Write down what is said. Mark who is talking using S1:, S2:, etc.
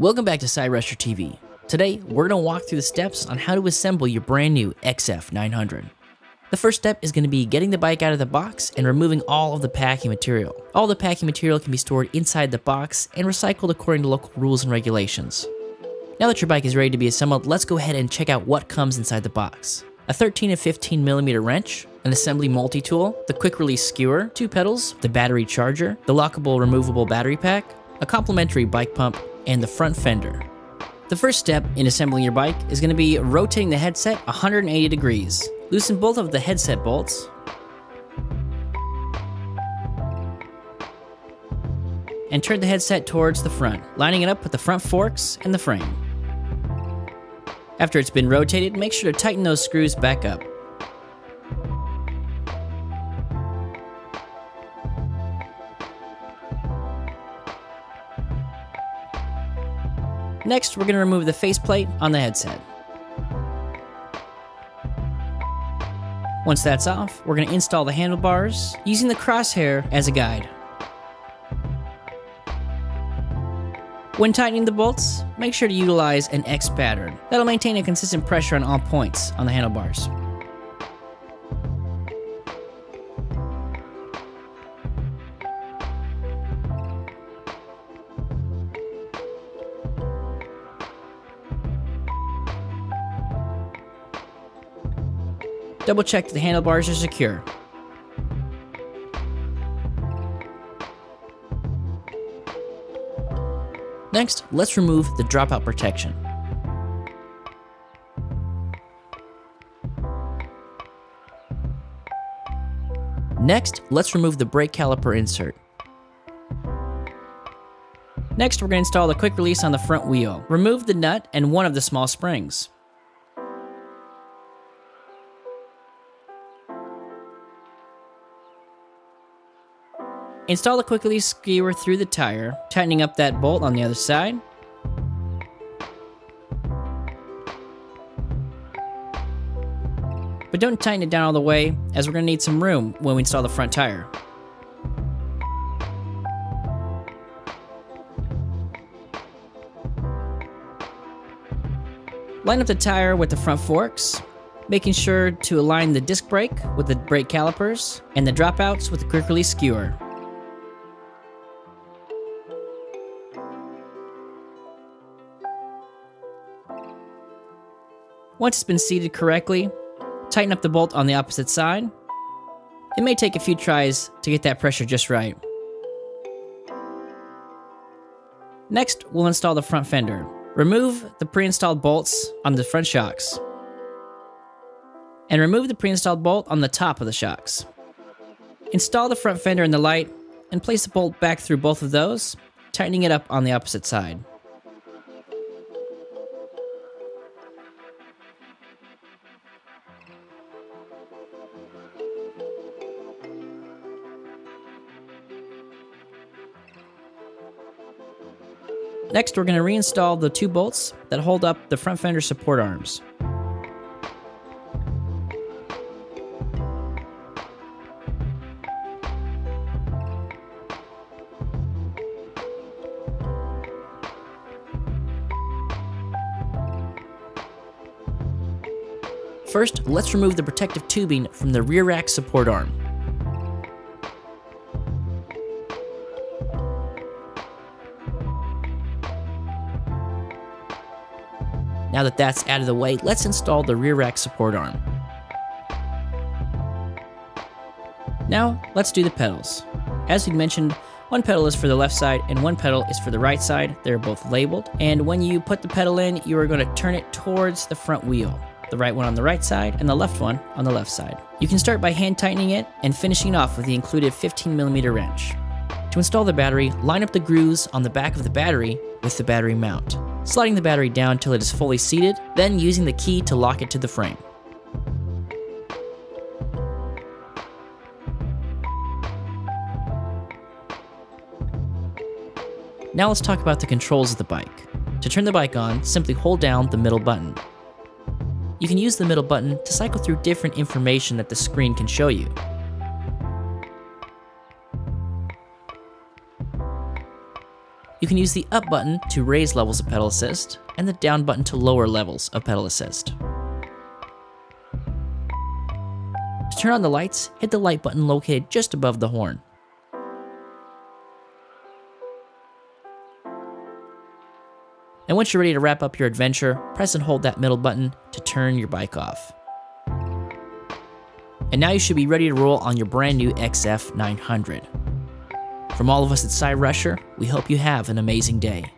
S1: Welcome back to Cyrusher TV. Today, we're going to walk through the steps on how to assemble your brand new XF900. The first step is going to be getting the bike out of the box and removing all of the packing material. All the packing material can be stored inside the box and recycled according to local rules and regulations. Now that your bike is ready to be assembled, let's go ahead and check out what comes inside the box. A 13 and 15 millimeter wrench, an assembly multi-tool, the quick release skewer, two pedals, the battery charger, the lockable removable battery pack, a complimentary bike pump, and the front fender. The first step in assembling your bike is going to be rotating the headset 180 degrees. Loosen both of the headset bolts. And turn the headset towards the front, lining it up with the front forks and the frame. After it's been rotated, make sure to tighten those screws back up. Next, we're going to remove the faceplate on the headset. Once that's off, we're going to install the handlebars using the crosshair as a guide. When tightening the bolts, make sure to utilize an X pattern. That'll maintain a consistent pressure on all points on the handlebars. Double check that the handlebars are secure. Next, let's remove the dropout protection. Next, let's remove the brake caliper insert. Next, we're going to install the quick release on the front wheel. Remove the nut and one of the small springs. Install the quick release skewer through the tire, tightening up that bolt on the other side. But don't tighten it down all the way, as we're going to need some room when we install the front tire. Line up the tire with the front forks, making sure to align the disc brake with the brake calipers and the dropouts with the quick release skewer. Once it's been seated correctly, tighten up the bolt on the opposite side. It may take a few tries to get that pressure just right. Next, we'll install the front fender. Remove the pre-installed bolts on the front shocks. And remove the pre-installed bolt on the top of the shocks. Install the front fender in the light and place the bolt back through both of those, tightening it up on the opposite side. Next, we're going to reinstall the two bolts that hold up the front fender support arms. First, let's remove the protective tubing from the rear rack support arm. Now that that's out of the way, let's install the rear rack support arm. Now, let's do the pedals. As we mentioned, one pedal is for the left side and one pedal is for the right side. They're both labeled. And when you put the pedal in, you are going to turn it towards the front wheel. The right one on the right side and the left one on the left side. You can start by hand tightening it and finishing off with the included 15mm wrench. To install the battery, line up the grooves on the back of the battery with the battery mount sliding the battery down till it is fully seated, then using the key to lock it to the frame. Now let's talk about the controls of the bike. To turn the bike on, simply hold down the middle button. You can use the middle button to cycle through different information that the screen can show you. You can use the up button to raise levels of pedal assist, and the down button to lower levels of pedal assist. To turn on the lights, hit the light button located just above the horn. And once you're ready to wrap up your adventure, press and hold that middle button to turn your bike off. And now you should be ready to roll on your brand new XF 900. From all of us at Cyrusher, we hope you have an amazing day.